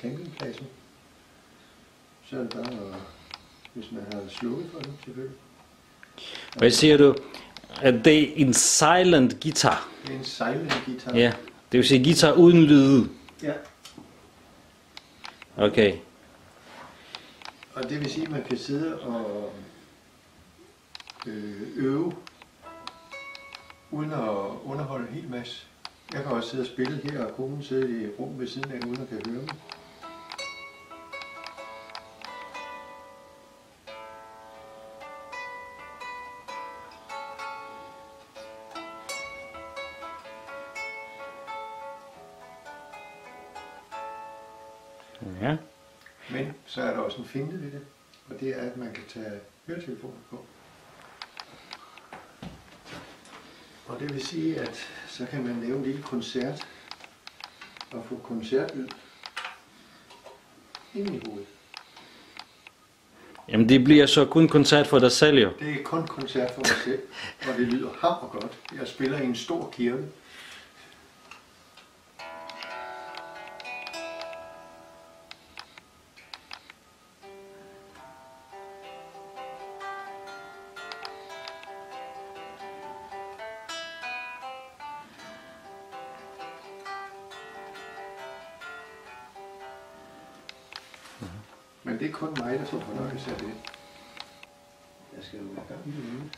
campingpladsen. Så er det bare, at, hvis man har slukket for den, selvfølgelig. Hvad siger du? At det er en silent guitar. Det er en silent guitar. Ja, det vil sige guitar uden lyde. ja. Okay. Og det vil sige, at man kan sidde og øh, øve, uden at underholde en hel masse. Jeg kan også sidde og spille her, og konen sidde i et rum ved siden af, uden at kan høre mig. Ja. Men så er der også en finte ved det, og det er, at man kan tage høretelefoner på. Og det vil sige, at så kan man lave en lille koncert og få koncertlyd ind i hovedet. Jamen det bliver så kun koncert for dig selv jo. Det er kun koncert for mig selv, og det lyder hammer godt. Jeg spiller i en stor kirke. Men det er kun mig, der får fornøjelse af det. Jeg skal jo med det nu.